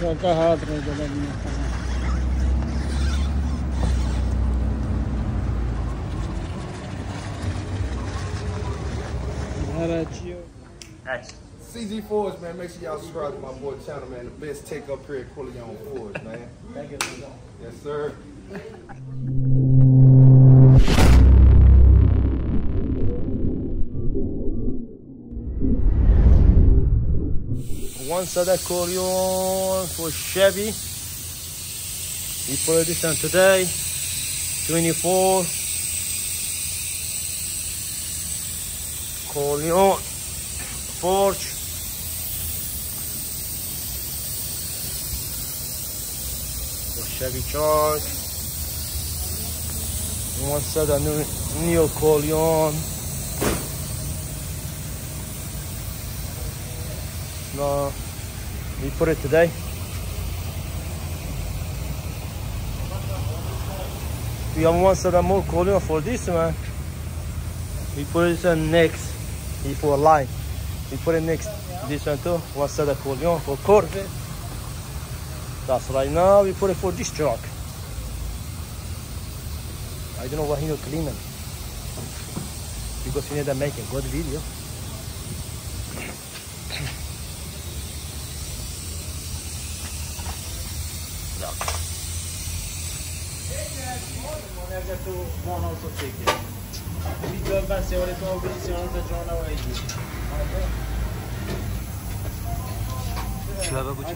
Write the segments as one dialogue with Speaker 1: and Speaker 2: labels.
Speaker 1: Şoka hatıra gelebilir. Harachi.
Speaker 2: Action.
Speaker 3: CG Forge, man, make sure y'all subscribe to my boy channel, man. The best tech up here at Corleone Forge, man.
Speaker 2: Thank you.
Speaker 3: Yes, sir.
Speaker 2: One set accordion for Chevy. We put this on today. 24. Corleone. Forge. For Chevy Charge. One set of new Neo Corleone. No, we put it today. We have one set of more Corleone for this one. We put it next. We put a line. We put it next. This one too. One set of Corleone for Corvette. That's right now. We put it for this truck. I don't know why he not cleaning. Because he need to make a good video. Ciekawe budzi.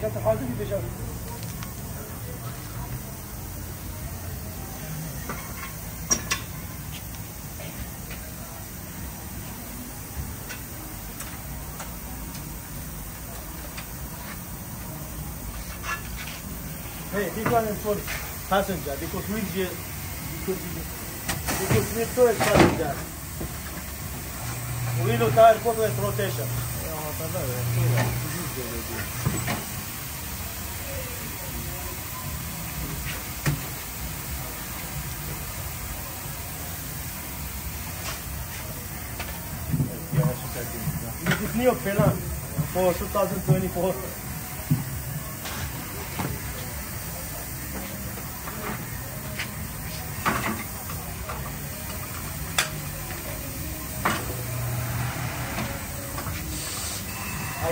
Speaker 2: Hey, this one is full. passenger, O could está the, they could, they could be third passenger. Window tire cover rotation. This is new Penang for 2024.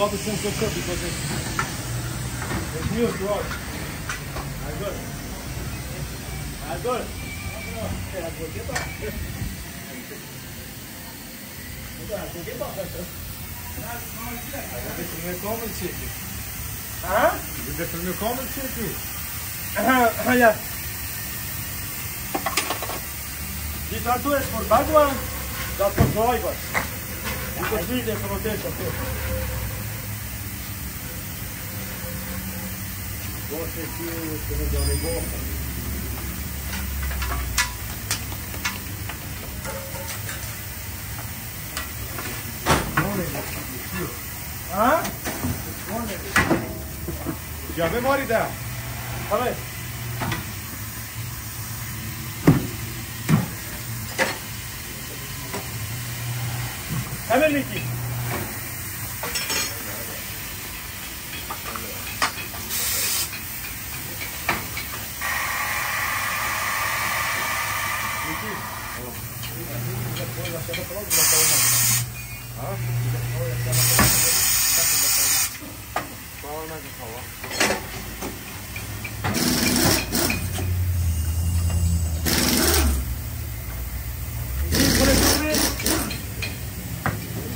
Speaker 2: job is going so good because it's, it's new rod. That's good. That's good. That's good. Get back. Get back. Get back. Dit is
Speaker 3: meer Common City.
Speaker 2: Huh?
Speaker 3: Dit is meer
Speaker 2: Common City. Ja. Die tattoo is voor Bagwan, dat voor drivers. Die voor wie de rotation is. Wat is hier? Niet Hã?
Speaker 3: Já vem uma
Speaker 2: hora ideia. Fala aí. Hemen Ah?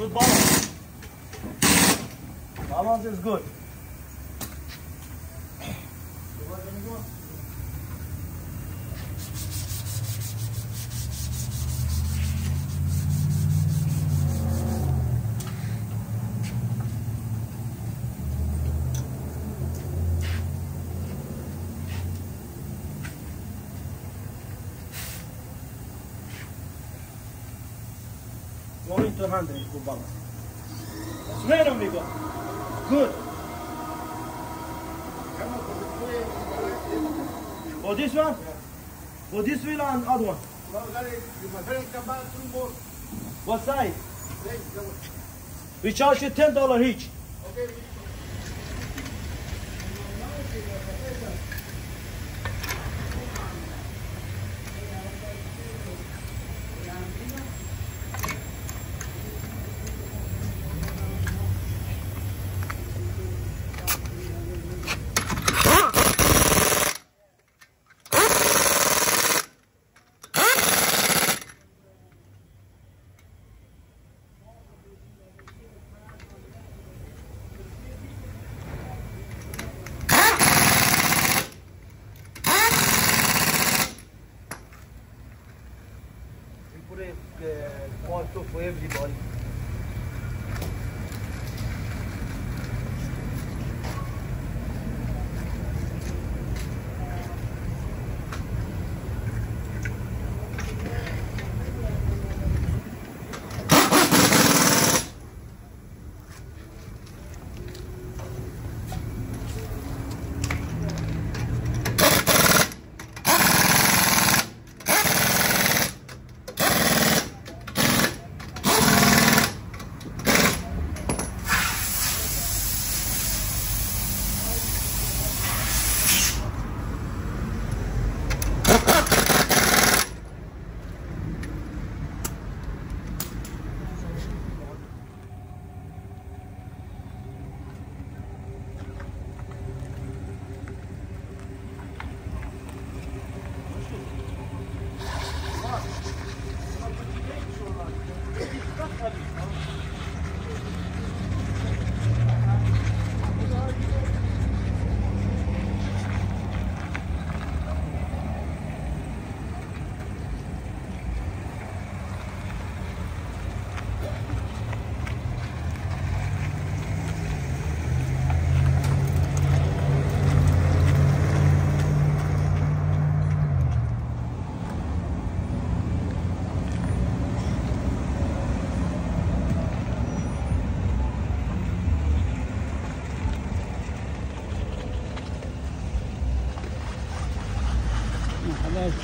Speaker 2: Good balance. Balance is good. To 100 is good balance. On we go. Good. For this one? For this wheel and other one? What size? We charge you $10 each. We a uh, for everybody.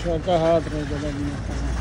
Speaker 1: Só carrado, né?